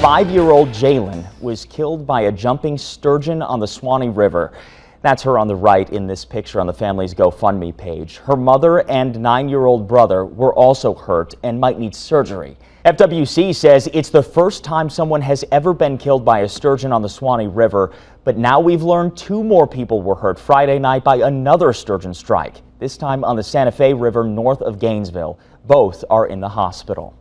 Five-year-old Jayln was killed by a jumping sturgeon on the Suwannee River. That's her on the right in this picture on the family's GoFundMe page. Her mother and nine-year-old brother were also hurt and might need surgery. FWC says it's the first time someone has ever been killed by a sturgeon on the Suwannee River, but now we've learned two more people were hurt Friday night by another sturgeon strike, this time on the Santa Fe River north of Gainesville. Both are in the hospital.